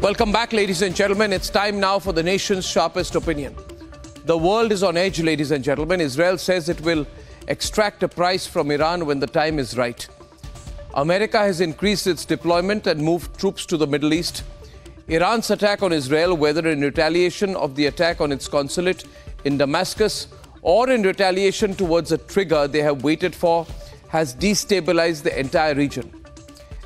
Welcome back, ladies and gentlemen. It's time now for the nation's sharpest opinion. The world is on edge, ladies and gentlemen. Israel says it will extract a price from Iran when the time is right. America has increased its deployment and moved troops to the Middle East. Iran's attack on Israel, whether in retaliation of the attack on its consulate in Damascus or in retaliation towards a trigger they have waited for, has destabilized the entire region.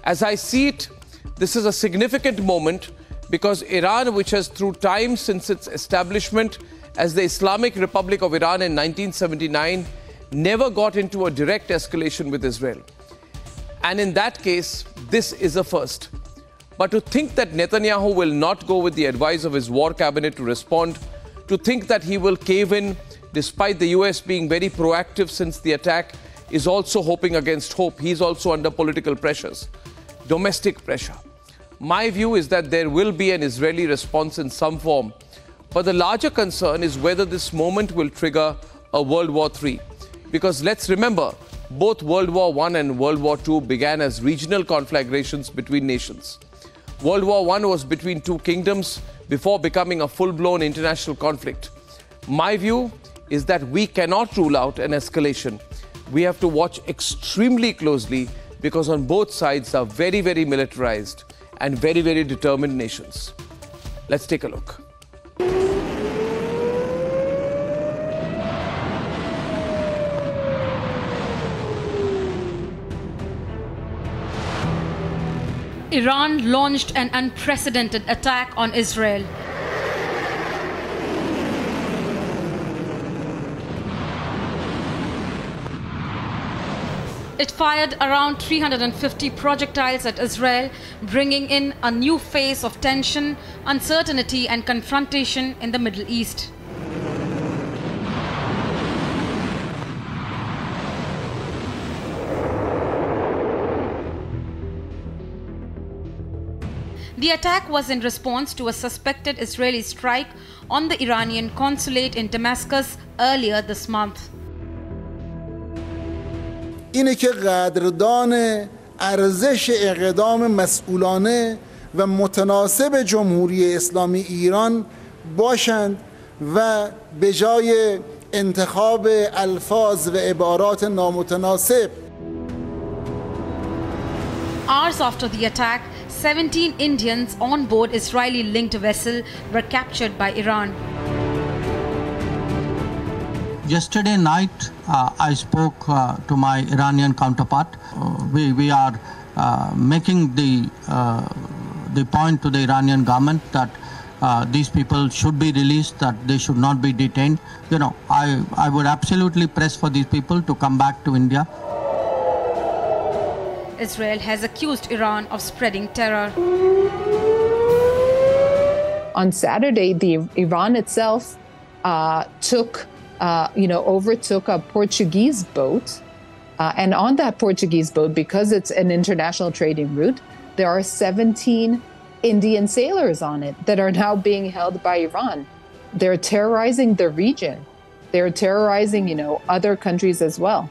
As I see it, this is a significant moment because Iran, which has through time since its establishment as the Islamic Republic of Iran in 1979, never got into a direct escalation with Israel. And in that case, this is a first. But to think that Netanyahu will not go with the advice of his war cabinet to respond, to think that he will cave in despite the US being very proactive since the attack, is also hoping against hope. He's also under political pressures, domestic pressure. My view is that there will be an Israeli response in some form. But the larger concern is whether this moment will trigger a World War III. Because let's remember, both World War I and World War II began as regional conflagrations between nations. World War I was between two kingdoms before becoming a full blown international conflict. My view is that we cannot rule out an escalation. We have to watch extremely closely because on both sides are very, very militarized and very, very determined nations. Let's take a look. Iran launched an unprecedented attack on Israel. It fired around 350 projectiles at Israel, bringing in a new phase of tension, uncertainty, and confrontation in the Middle East. The attack was in response to a suspected Israeli strike on the Iranian consulate in Damascus earlier this month. اینه که قدردان ارزش اقدام مسئولانه و متناسب جمهوری اسلامی ایران باشند و به جای انتخاب الفاظ و عبارات نامتناسب Hours after the attack, 17 Indians on board Israeli-linked vessel were captured by Iran. Yesterday night, uh, I spoke uh, to my Iranian counterpart. Uh, we, we are uh, making the, uh, the point to the Iranian government that uh, these people should be released, that they should not be detained. You know, I, I would absolutely press for these people to come back to India. Israel has accused Iran of spreading terror. On Saturday, the Iran itself took uh, you know, overtook a Portuguese boat. Uh, and on that Portuguese boat, because it's an international trading route, there are 17 Indian sailors on it that are now being held by Iran. They're terrorizing the region. They're terrorizing, you know, other countries as well.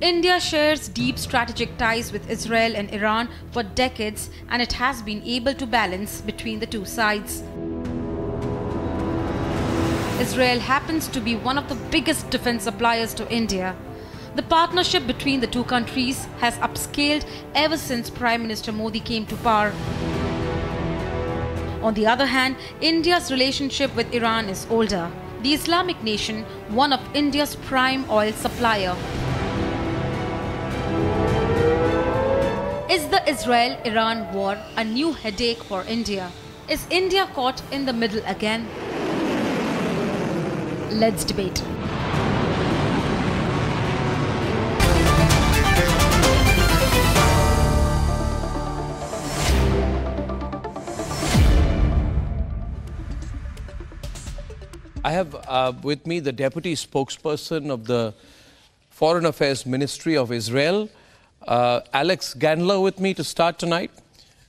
India shares deep strategic ties with Israel and Iran for decades, and it has been able to balance between the two sides. Israel happens to be one of the biggest defense suppliers to India. The partnership between the two countries has upscaled ever since Prime Minister Modi came to power. On the other hand, India's relationship with Iran is older. The Islamic nation, one of India's prime oil supplier. Is the Israel-Iran war a new headache for India? Is India caught in the middle again? Let's debate. I have uh, with me the deputy spokesperson of the Foreign Affairs Ministry of Israel, uh, Alex Gandler, with me to start tonight.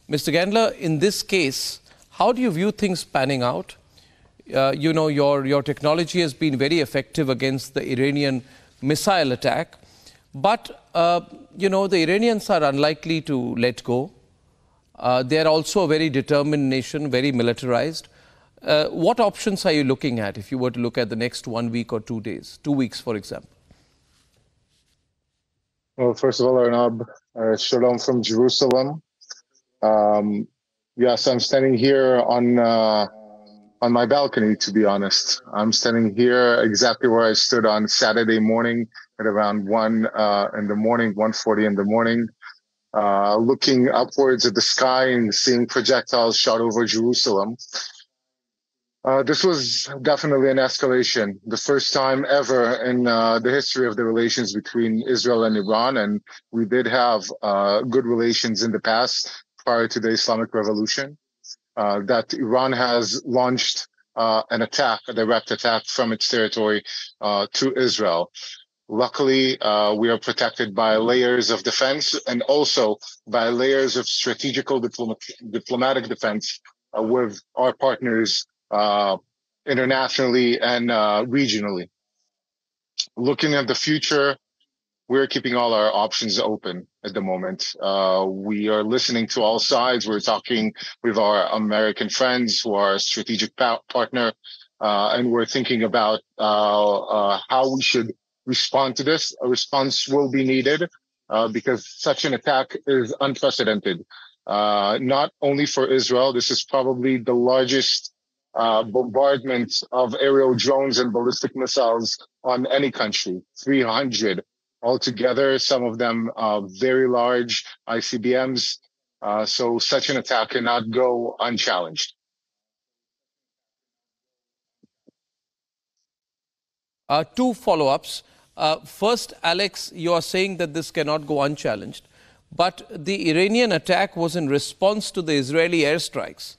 Mr. Gandler, in this case, how do you view things panning out? Uh, you know, your, your technology has been very effective against the Iranian missile attack. But, uh, you know, the Iranians are unlikely to let go. Uh, they are also a very determined nation, very militarized. Uh, what options are you looking at if you were to look at the next one week or two days, two weeks, for example? Well, first of all, Arnab, uh, shalom from Jerusalem. Um, yes, I'm standing here on uh, on my balcony. To be honest, I'm standing here exactly where I stood on Saturday morning at around one uh, in the morning, 1:40 in the morning, uh, looking upwards at the sky and seeing projectiles shot over Jerusalem. Uh, this was definitely an escalation, the first time ever in uh, the history of the relations between Israel and Iran. And we did have uh, good relations in the past prior to the Islamic Revolution. Uh, that Iran has launched uh, an attack, a direct attack from its territory uh, to Israel. Luckily, we are protected by layers of defense and also by layers of strategical diplomatic defense with our partners uh, internationally and uh, regionally. Looking at the future, we're keeping all our options open at the moment. Uh, we are listening to all sides. We're talking with our American friends who are a strategic pa- partner, uh, and we're thinking about uh, uh, how we should respond to this. A response will be needed because such an attack is unprecedented. not only for Israel, this is probably the largest uh, bombardment of aerial drones and ballistic missiles on any country, 300 altogether, some of them uh, very large ICBMs. Uh, so such an attack cannot go unchallenged. Uh, two follow-ups. Uh, first, Alex, you are saying that this cannot go unchallenged, but the Iranian attack was in response to the Israeli airstrikes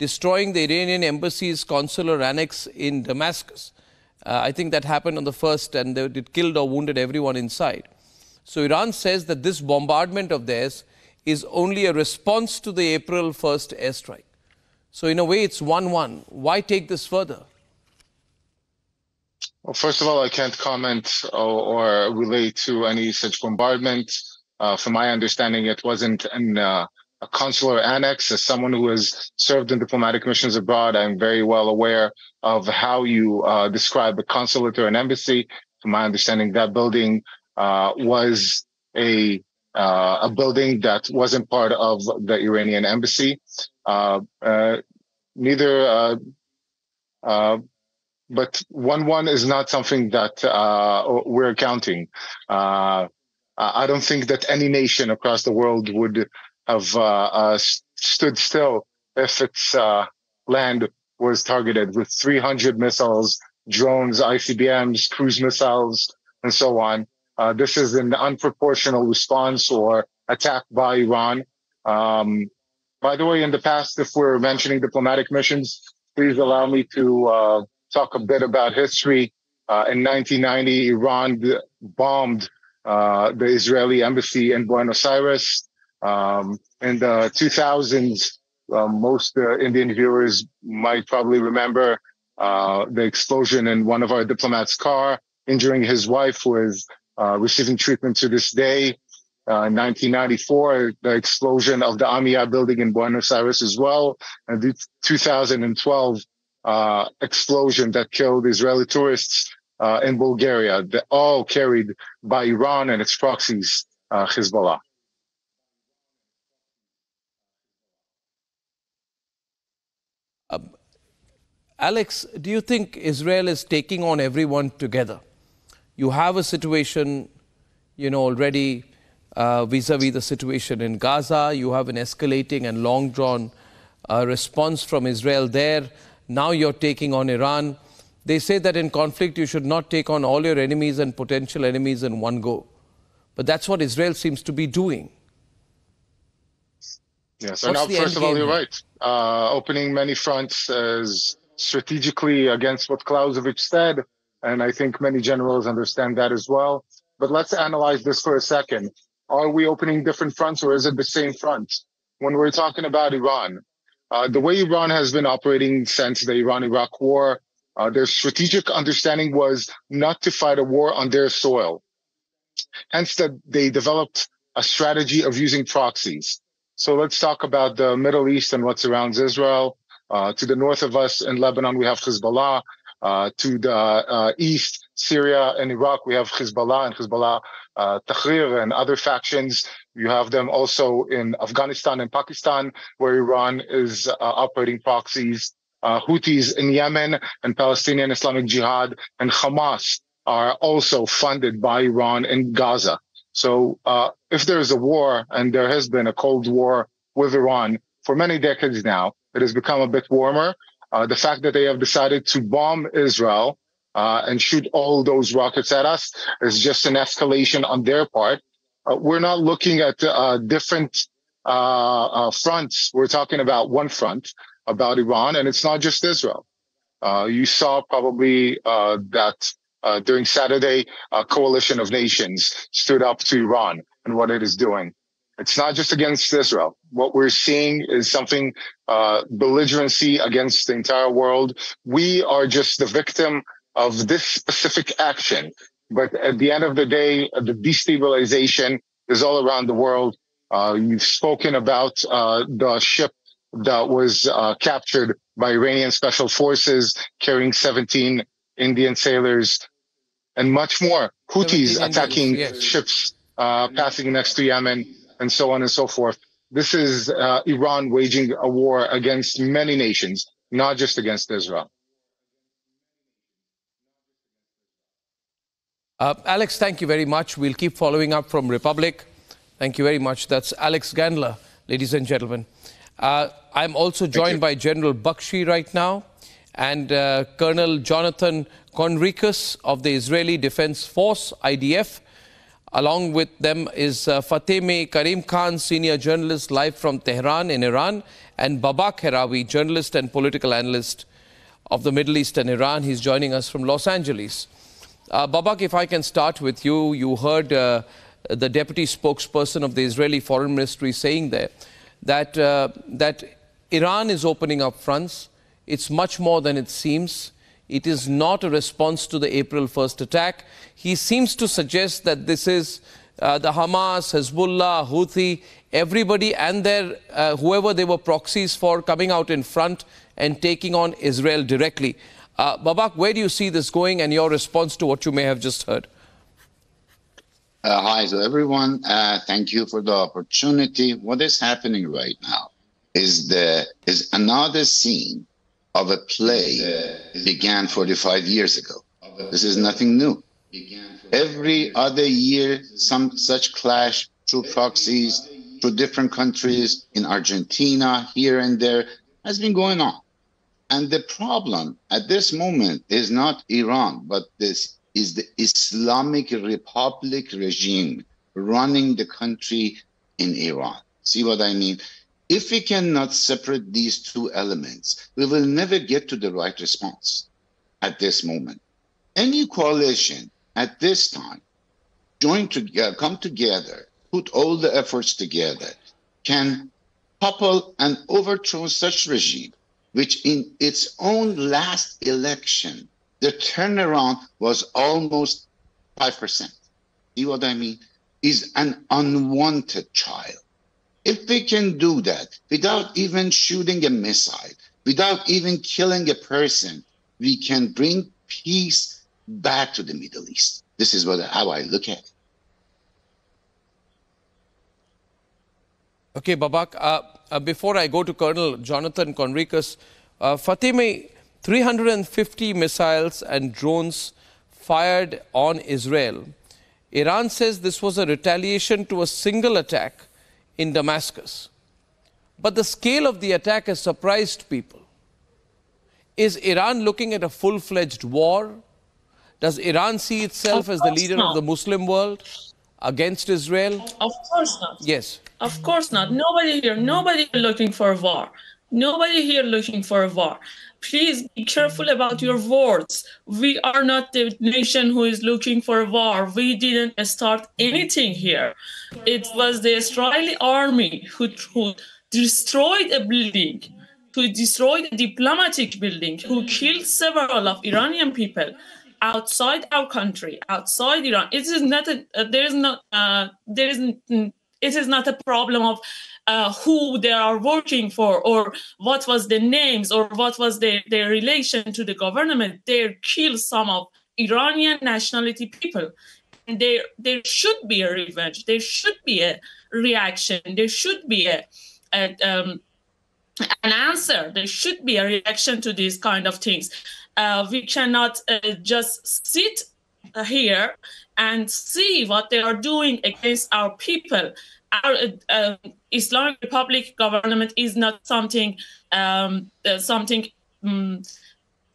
destroying the Iranian embassy's consular annex in Damascus. Uh, I think that happened on the first, and it killed or wounded everyone inside. So Iran says that this bombardment of theirs is only a response to the April 1st airstrike. So in a way, it's 1-1. Why take this further? Well, first of all, I can't comment or, or relate to any such bombardment. Uh, from my understanding, it wasn't an uh, a consular annex. As someone who has served in diplomatic missions abroad, I'm very well aware of how you uh, describe a consulate or an embassy. From my understanding, that building uh, was a uh, a building that wasn't part of the Iranian embassy. Uh, uh, neither, uh, but one one is not something that we're counting. I don't think that any nation across the world would have uh, uh, stood still if its uh, land was targeted with 300 missiles, drones, ICBMs, cruise missiles, and so on. Uh, this is an unproportional response or attack by Iran. Um, by the way, in the past, if we're mentioning diplomatic missions, please allow me to uh, talk a bit about history. Uh, in 1990, Iran bombed the Israeli embassy in Buenos Aires. Um, in the 2000s, uh, most uh, Indian viewers might probably remember uh, the explosion in one of our diplomats' car, injuring his wife, who is uh, receiving treatment to this day. Uh, in 1994, the explosion of the AMIA building in Buenos Aires as well, and the 2012 uh, explosion that killed Israeli tourists in Bulgaria, all carried by Iran and its proxies, Hezbollah. Um, Alex, do you think Israel is taking on everyone together? You have a situation, you know, already vis a vis the situation in Gaza. You have an escalating and long drawn uh, response from Israel there. Now you're taking on Iran. They say that in conflict, you should not take on all your enemies and potential enemies in one go. But that's what Israel seems to be doing. Yeah, so now, first of all, you're right. Uh, opening many fronts is strategically against what Clausewitz said, and I think many generals understand that as well. But let's analyze this for a second. Are we opening different fronts or is it the same front? When we're talking about Iran, uh, the way Iran has been operating since the Iran-Iraq war, uh, their strategic understanding was not to fight a war on their soil. Hence that they developed a strategy of using proxies. So let's talk about the Middle East and what surrounds Israel. Uh, to the north of us in Lebanon, we have Hezbollah. Uh, to the uh, east, Syria and Iraq, we have Hezbollah and Hezbollah uh, Tahrir and other factions. You have them also in Afghanistan and Pakistan, where Iran is uh, operating proxies. Uh, Houthis in Yemen and Palestinian Islamic Jihad and Hamas are also funded by Iran in Gaza. So uh, if there is a war, and there has been a Cold War with Iran for many decades now, it has become a bit warmer. Uh, the fact that they have decided to bomb Israel uh, and shoot all those rockets at us is just an escalation on their part. Uh, we're not looking at uh, different uh, uh, fronts. We're talking about one front about Iran, and it's not just Israel. you saw probably that during Saturday, a coalition of nations stood up to Iran and what it is doing. It's not just against Israel. What we're seeing is something uh, belligerency against the entire world. We are just the victim of this specific action. But at the end of the day, the destabilization is all around the world. Uh, you've spoken about uh, the ship that was uh, captured by Iranian special forces carrying 17 Indian sailors and much more. Houthis attacking yes. ships uh, passing next to Yemen and so on and so forth. This is uh, Iran waging a war against many nations, not just against Israel. Uh, Alex, thank you very much. We'll keep following up from Republic. Thank you very much. That's Alex Gandler, ladies and gentlemen. Uh, I'm also joined by General Bakshi right now and uh, Colonel Jonathan Conricus of the Israeli Defense Force, IDF. Along with them is uh, Fatemeh Karimkhan, senior journalist live from Tehran in Iran, and Babak Herawi, journalist and political analyst of the Middle East and Iran. He's joining us from Los Angeles. Uh, Babak, if I can start with you, you heard uh, the deputy spokesperson of the Israeli Foreign Ministry saying there that, uh, that Iran is opening up fronts. It's much more than it seems. It is not a response to the April 1st attack. He seems to suggest that this is uh, the Hamas, Hezbollah, Houthi, everybody and their uh, whoever they were proxies for coming out in front and taking on Israel directly. Uh, Babak, where do you see this going and your response to what you may have just heard? Uh, hi to everyone. Uh, thank you for the opportunity. What is happening right now is the is another scene of a play began 45 years ago. This is nothing new. Every other year, some such clash through proxies, through different countries in Argentina, here and there, has been going on. And the problem at this moment is not Iran, but this is the Islamic Republic regime running the country in Iran. See what I mean? If we cannot separate these two elements, we will never get to the right response at this moment. Any coalition at this time join together, uh, come together, put all the efforts together, can topple and overthrow such regime, which in its own last election, the turnaround was almost 5%. See what I mean? Is an unwanted child if we can do that without even shooting a missile, without even killing a person, we can bring peace back to the Middle East. This is what how I look at it. Okay, Babak. Uh, uh, before I go to Colonel Jonathan Conricus, uh, Fatemeh, 350 missiles and drones fired on Israel. Iran says this was a retaliation to a single attack in Damascus. But the scale of the attack has surprised people. Is Iran looking at a full fledged war? Does Iran see itself as the leader not. of the Muslim world against Israel? Of course not. Yes. Of course not. Nobody here, nobody looking for a war. Nobody here looking for a war. Please be careful about your words. We are not the nation who is looking for a war. We didn't start anything here. It was the Israeli army who, who destroyed a building, who destroyed a diplomatic building, who killed several of Iranian people outside our country, outside Iran. It is not a, uh, there is not uh, there is it is not a problem of uh, who they are working for or what was the names or what was their, their relation to the government they kill some of iranian nationality people. And there there should be a revenge. There should be a reaction. There should be a, a um, an answer. There should be a reaction to these kind of things. Uh, we cannot uh, just sit here and see what they are doing against our people our uh, Islamic Republic government is not something um, uh, something um,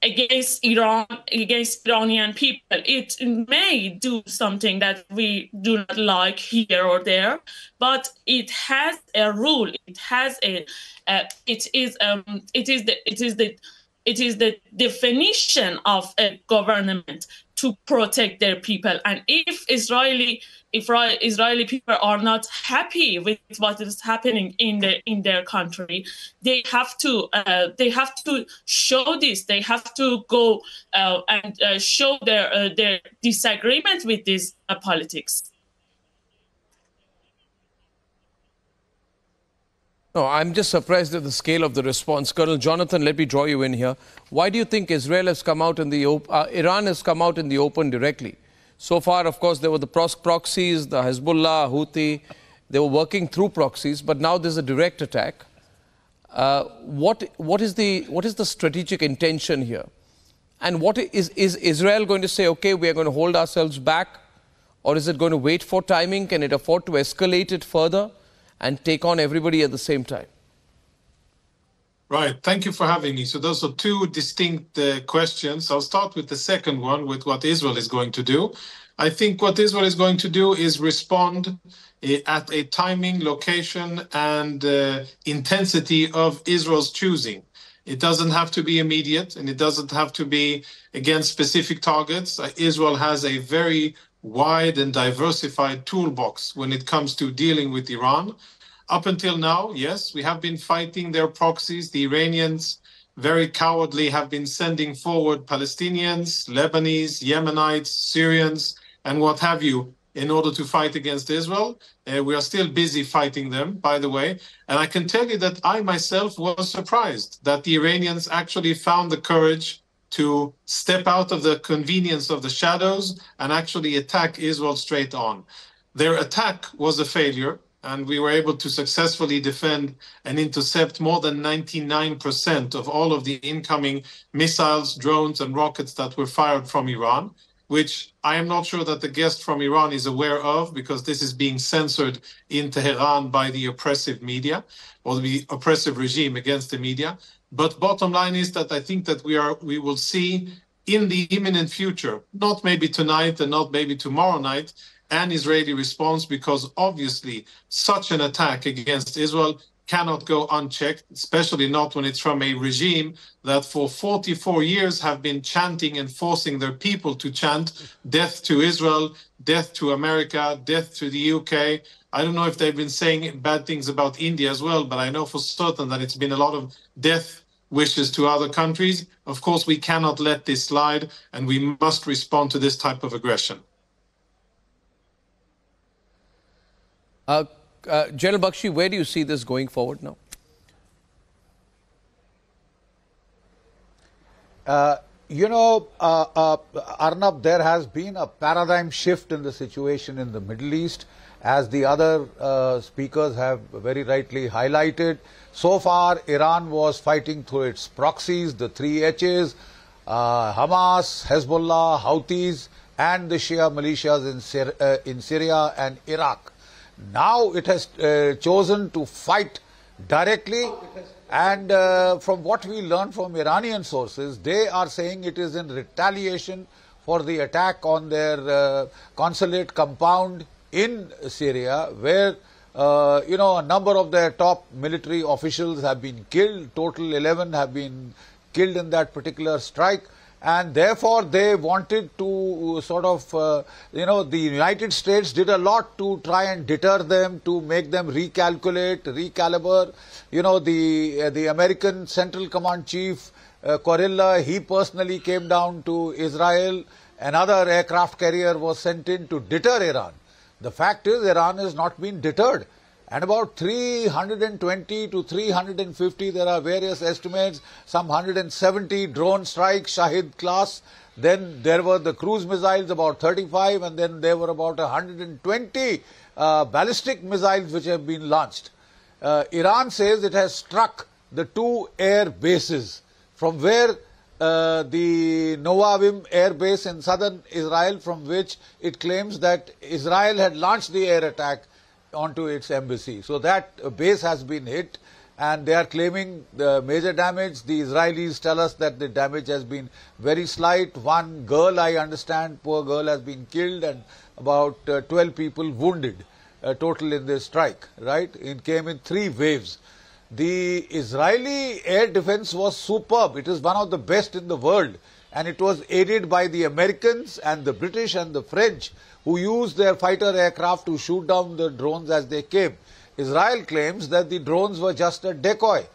against Iran against Iranian people. It may do something that we do not like here or there, but it has a rule. It has a uh, it is um, it is the it is the it is the definition of a government to protect their people. And if Israeli if Israeli people are not happy with what is happening in the in their country, they have to uh, they have to show this. They have to go uh, and uh, show their uh, their disagreement with this uh, politics. No, I'm just surprised at the scale of the response. Colonel Jonathan, let me draw you in here. Why do you think Israel has come out in the uh, Iran has come out in the open directly? So far, of course, there were the proxies, the Hezbollah, Houthi. They were working through proxies, but now there's a direct attack. Uh, what, what, is the, what is the strategic intention here? And what is, is Israel going to say, okay, we are going to hold ourselves back? Or is it going to wait for timing? Can it afford to escalate it further? And take on everybody at the same time? Right. Thank you for having me. So those are two distinct uh, questions. I'll start with the second one, with what Israel is going to do. I think what Israel is going to do is respond uh, at a timing, location, and uh, intensity of Israel's choosing. It doesn't have to be immediate, and it doesn't have to be against specific targets. Uh, Israel has a very wide and diversified toolbox when it comes to dealing with Iran. Up until now, yes, we have been fighting their proxies. The Iranians, very cowardly, have been sending forward Palestinians, Lebanese, Yemenites, Syrians, and what have you in order to fight against Israel. Uh, we are still busy fighting them, by the way. And I can tell you that I myself was surprised that the Iranians actually found the courage to step out of the convenience of the shadows and actually attack Israel straight on. Their attack was a failure, and we were able to successfully defend and intercept more than 99% of all of the incoming missiles, drones, and rockets that were fired from Iran, which I am not sure that the guest from Iran is aware of because this is being censored in Tehran by the oppressive media or the oppressive regime against the media. But bottom line is that I think that we are we will see in the imminent future, not maybe tonight and not maybe tomorrow night, an Israeli response because obviously such an attack against Israel cannot go unchecked, especially not when it's from a regime that for 44 years have been chanting and forcing their people to chant death to Israel, death to America, death to the UK. I don't know if they've been saying bad things about India as well, but I know for certain that it's been a lot of death wishes to other countries. Of course, we cannot let this slide, and we must respond to this type of aggression. Uh, uh, General Bakshi, where do you see this going forward now? Uh, you know, uh, uh, Arnab, there has been a paradigm shift in the situation in the Middle East, as the other uh, speakers have very rightly highlighted. So far, Iran was fighting through its proxies, the three H's, uh, Hamas, Hezbollah, Houthis, and the Shia militias in, Syri uh, in Syria and Iraq. Now it has uh, chosen to fight directly and uh, from what we learn from Iranian sources, they are saying it is in retaliation for the attack on their uh, consulate compound in Syria, where uh, you know a number of their top military officials have been killed. Total 11 have been killed in that particular strike and therefore they wanted to sort of, uh, you know, the United States did a lot to try and deter them, to make them recalculate, recalibrate. You know, the uh, the American Central Command Chief uh, Kurilla, he personally came down to Israel. Another aircraft carrier was sent in to deter Iran. The fact is, Iran has not been deterred. And about 320 to 350, there are various estimates, some 170 drone strikes, Shahid class. Then there were the cruise missiles, about 35, and then there were about 120 uh, ballistic missiles which have been launched. Uh, Iran says it has struck the two air bases from where uh, the Nevatim air base in southern Israel, from which it claims that Israel had launched the air attack onto its embassy. So that base has been hit and they are claiming the major damage. The Israelis tell us that the damage has been very slight. One girl, I understand, poor girl has been killed and about uh, 12 people wounded uh, total in this strike, right? It came in three waves. The Israeli air defense was superb. It is one of the best in the world and it was aided by the Americans and the British and the French who used their fighter aircraft to shoot down the drones as they came. Israel claims that the drones were just a decoy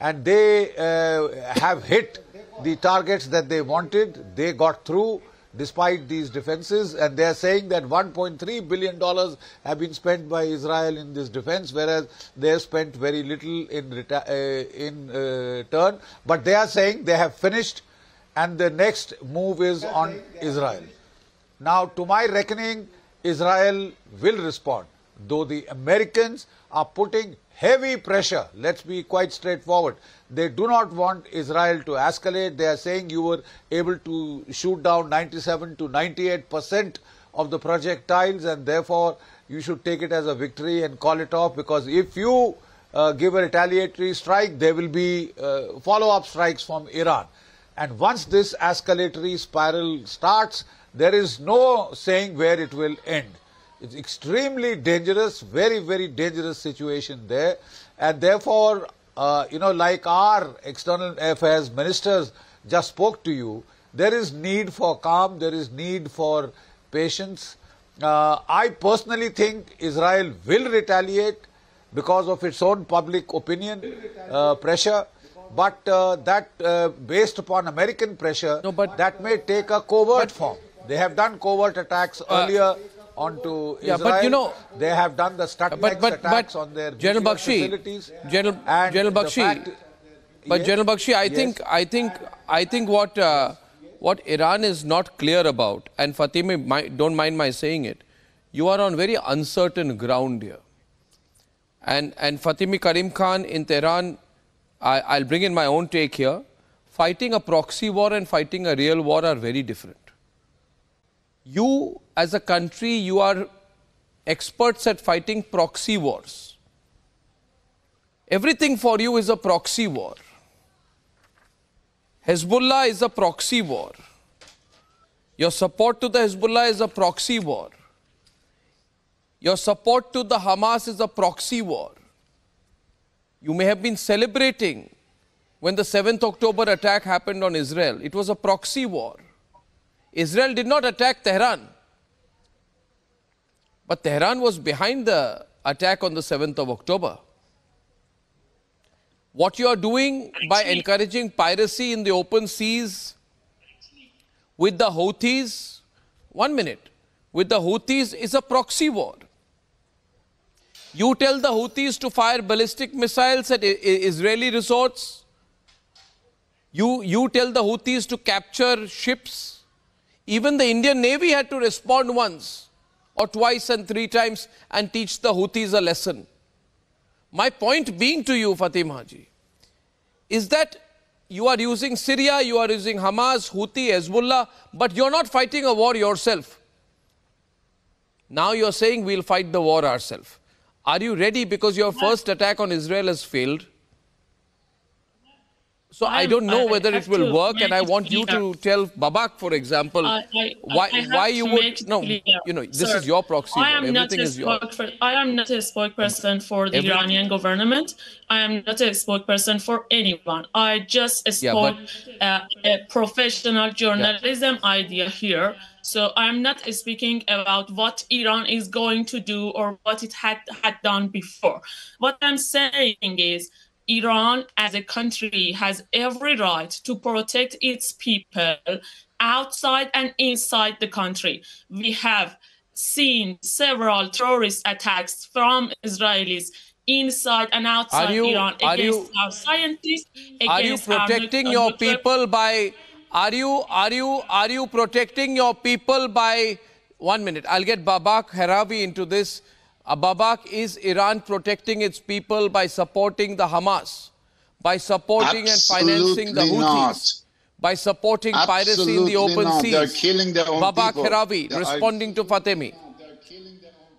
and they uh, have hit the targets that they wanted. They got through despite these defenses and they are saying that 1.3 billion dollars have been spent by Israel in this defense whereas they have spent very little in, uh, in uh, turn but they are saying they have finished and the next move is on Israel. Now, to my reckoning, Israel will respond, though the Americans are putting heavy pressure. Let's be quite straightforward. They do not want Israel to escalate. They are saying you were able to shoot down 97 to 98 percent of the projectiles and therefore you should take it as a victory and call it off because if you uh, give a retaliatory strike, there will be uh, follow-up strikes from Iran. And once this escalatory spiral starts, there is no saying where it will end. It's extremely dangerous, very, very dangerous situation there. And therefore, uh, you know, like our external affairs ministers just spoke to you, there is need for calm, there is need for patience. Uh, I personally think Israel will retaliate because of its own public opinion uh, pressure but uh, that uh, based upon American pressure, no, but, that may take a covert form. They have done covert attacks uh, earlier onto yeah, Israel. But you know, they have done the Stuxnet but, but, attacks but on their General Bakshi, facilities. General, General Bakshi, fact, but yes, General Bakshi, I yes. think, I think, I think what uh, what Iran is not clear about, and Fatimi, don't mind my saying it, you are on very uncertain ground here. And and Fatimi Karim Khan in Tehran I, I'll bring in my own take here. Fighting a proxy war and fighting a real war are very different. You, as a country, you are experts at fighting proxy wars. Everything for you is a proxy war. Hezbollah is a proxy war. Your support to the Hezbollah is a proxy war. Your support to the Hamas is a proxy war. You may have been celebrating when the 7th October attack happened on Israel. It was a proxy war. Israel did not attack Tehran. But Tehran was behind the attack on the 7th of October. What you are doing by encouraging piracy in the open seas with the Houthis, one minute, with the Houthis is a proxy war. You tell the Houthis to fire ballistic missiles at Israeli resorts. You, you tell the Houthis to capture ships. Even the Indian Navy had to respond once or twice and three times and teach the Houthis a lesson. My point being to you, Fatim Haji, is that you are using Syria, you are using Hamas, Houthi, Hezbollah, but you're not fighting a war yourself. Now you're saying we'll fight the war ourselves. Are you ready because your first attack on Israel has failed? So I'm, I do not know I, whether I it will work, and I want you to tell Babak, for example, why why you would no, you know, this Sir, is your proxy. I am not a spokesperson. I am not a spokesperson for the Everything. Iranian government. I am not a spokesperson for anyone. I just spoke yeah, but, uh, a professional journalism yeah. idea here. So I'm not speaking about what Iran is going to do or what it had, had done before. What I'm saying is Iran as a country has every right to protect its people outside and inside the country. We have seen several terrorist attacks from Israelis inside and outside you- Iran against you- our scientists, Are you protecting your people by are you are you are you protecting your people by one minute I'll get Babak Haravi into this Babak is Iran protecting its people by supporting the Hamas by supporting and financing the Houthis not. by supporting piracy in the open not. seas They're killing their own Babak people. Haravi They are- responding to Fatemi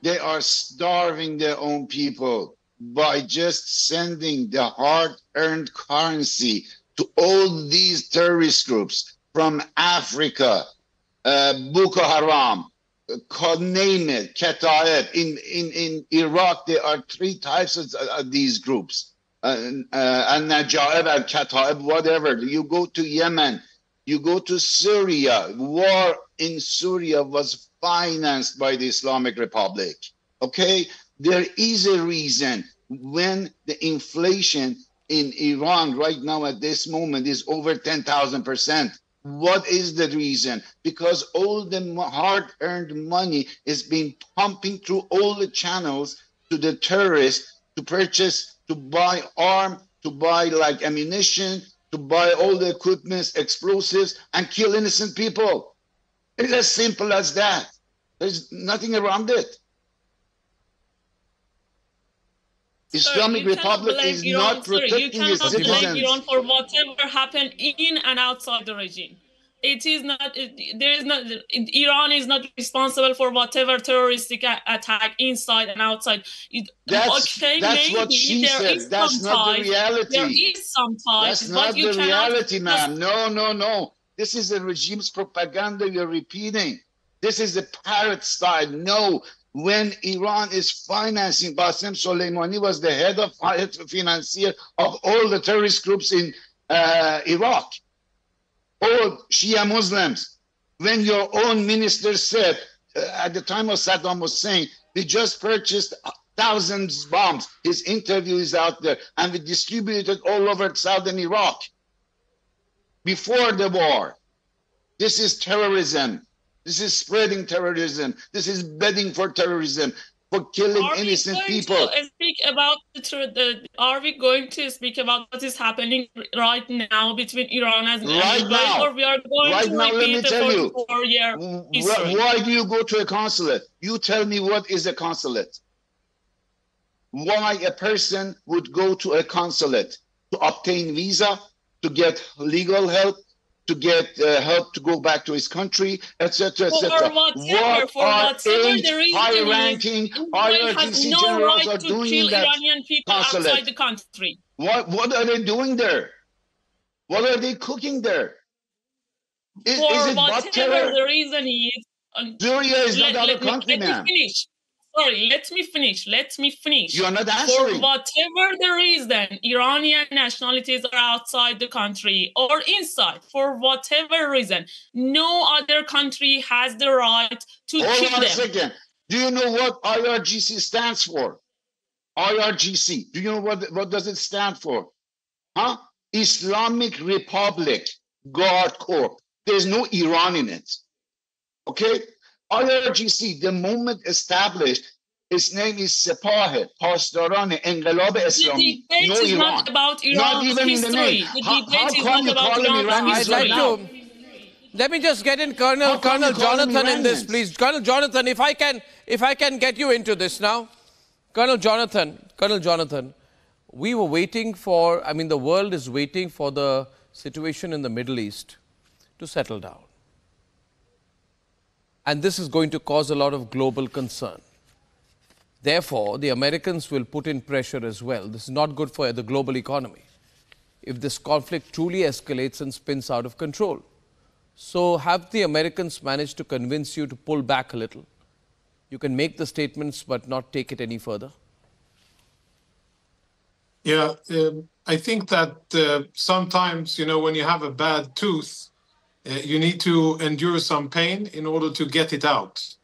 They are starving their own people by just sending the hard-earned currency to all these terrorist groups from Africa, uh, Boko Haram, uh, name it, Kataeb. In, in, in Iraq, there are three types of, of these groups. Uh, uh, and Najaib and Kataeb, whatever. You go to Yemen, you go to Syria. War in Syria was financed by the Islamic Republic. Okay, there is a reason when the inflation in Iran right now at this moment is over 10,000 percent. What is the reason? Because all the hard-earned money is being pumping through all the channels to the terrorists to purchase, to buy arm, to buy like ammunition, to buy all the equipments, explosives, and kill innocent people. It's as simple as that. There's nothing around it. Islamic Republic is not protecting you cannot blame citizens. Iran for whatever happened in and outside the regime. It is not. It, there is not. Iran is not responsible for whatever terroristic attack inside and outside. It, That's- okay, that's what she is That's some not the reality. There is some ties, That's but not you the reality, ma'am. No, no, no. This is the regime's propaganda you're repeating. This is a parrot style. No, when Iran is financing, Qasem Soleimani was the head of financier of all the terrorist groups in uh, Iraq, all Shia Muslims. When your own minister said, uh, at the time of Saddam Hussein, we just purchased thousands bombs. His interview is out there, and we distributed all over southern Iraq before the war. This is terrorism. This is spreading terrorism. This is bedding for terrorism, for killing Are we innocent going people. To speak about the, the. Are we going to speak about what is happening right now between Iran and Right Israel, now. or we are going Right to now, let me the tell you. 44 year Why do you go to a consulate? You tell me what is a consulate. Why a person would go to a consulate to obtain visa, to get legal help, to get uh, help to go back to his country, etc., etc. What for are eight the reason high-ranking is, Israel has IRGC no generals are right to doing kill in that Iranian people consulate? outside the country. What what are they doing there? What are they cooking there? Is, For is it whatever the reason is. um, Syria is not let country, let me ma'am. finish. Sorry, let me finish. Let me finish. You are not answering. For whatever the reason, Iranian nationalities are outside the country or inside. For whatever reason, no other country has the right to Hold kill on a second. Do you know what IRGC stands for? IRGC. Do you know what what does it stand for? Huh? Islamic Republic Guard Corps. There's no Iran in it. Okay? IRGC, the moment established, its name is Sepah, Pasdaran Engelab The debate No is Iran. not about Not Iran's even in the name. The How, debate how is come not you about call them Iran's Iranians I'd like now? to let me just get in Colonel How Colonel you call them Jonathan in this, please. Colonel Jonathan, if I can if I can get you into this now. Colonel Jonathan, Colonel Jonathan, we were waiting for I mean the world is waiting for the situation in the Middle East to settle down. And this is going to cause a lot of global concern. Therefore, the Americans will put in pressure as well. This is not good for the global economy if this conflict truly escalates and spins out of control. So, have the Americans managed to convince you to pull back a little? You can make the statements but not take it any further? Yeah, um, I think that uh, sometimes, you know, when you have a bad tooth, uh, you need to endure some pain in order to get it out.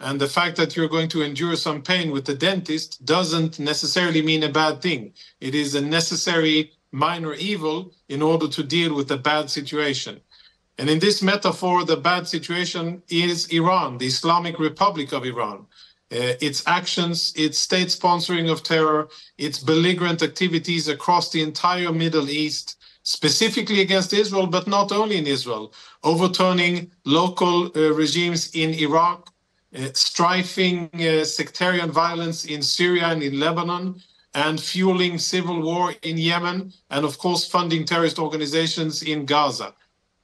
And the fact that you're going to endure some pain with the dentist doesn't necessarily mean a bad thing. It is a necessary minor evil in order to deal with a bad situation. And in this metaphor, the bad situation is Iran, the Islamic Republic of Iran. Uh, its actions, its state sponsoring of terror, its belligerent activities across the entire Middle East, specifically against Israel, but not only in Israel, overturning local uh, regimes in Iraq, uh, strifing uh, sectarian violence in Syria and in Lebanon, and fueling civil war in Yemen, and of course, funding terrorist organizations in Gaza.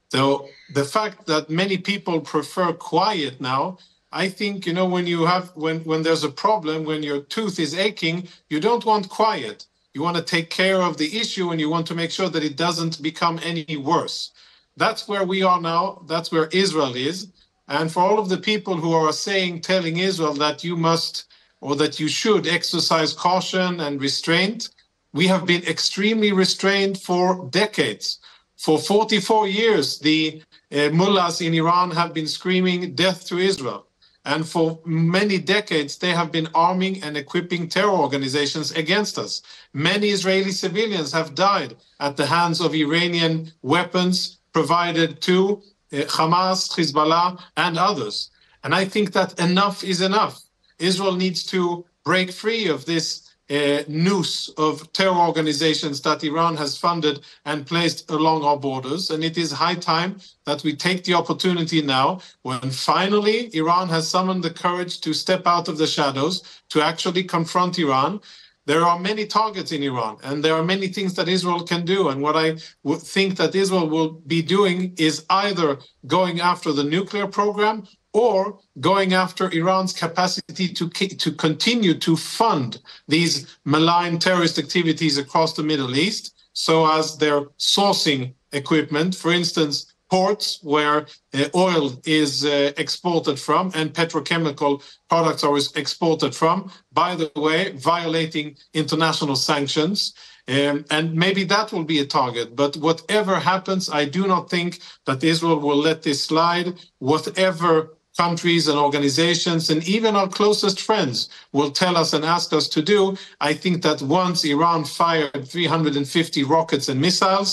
So the fact that many people prefer quiet now I think you know when you have when when there's a problem when your tooth is aching you don't want quiet you want to take care of the issue and you want to make sure that it doesn't become any worse. That's where we are now that's where Israel is. And for all of the people who are saying telling Israel that you must or that you should exercise caution and restraint we have been extremely restrained for decades. For 44 years the uh, mullahs in Iran have been screaming death to Israel and for many decades, they have been arming and equipping terror organizations against us. Many Israeli civilians have died at the hands of Iranian weapons provided to uh, Hamas, Hezbollah, and others. And I think that enough is enough. Israel needs to break free of this uh, noose of terror organizations that Iran has funded and placed along our borders. And it is high time that we take the opportunity now, when finally Iran has summoned the courage to step out of the shadows, to actually confront Iran. There are many targets in Iran, and there are many things that Israel can do. And what I think that Israel will be doing is either going after the nuclear program or going after Iran's capacity to, to continue to fund these malign terrorist activities across the Middle East, so as their sourcing equipment, for instance, ports where uh, oil is uh, exported from and petrochemical products are exported from, by the way, violating international sanctions. Um, and maybe that will be a target. But whatever happens, I do not think that Israel will let this slide. Whatever countries and organizations and even our closest friends will tell us and ask us to do. I think that once Iran fired 350 rockets and missiles,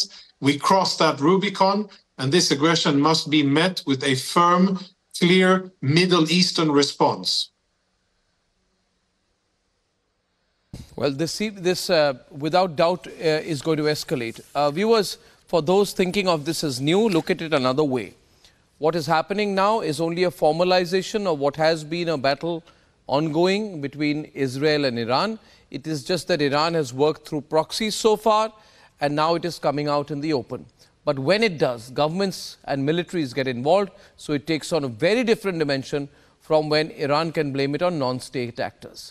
we crossed that Rubicon, and this aggression must be met with a firm, clear Middle Eastern response. Well, this, this uh, without doubt, uh, is going to escalate. Uh, viewers, for those thinking of this as new, look at it another way. What is happening now is only a formalization of what has been a battle ongoing between Israel and Iran. It is just that Iran has worked through proxies so far and now it is coming out in the open. But when it does, governments and militaries get involved, so it takes on a very different dimension from when Iran can blame it on non-state actors.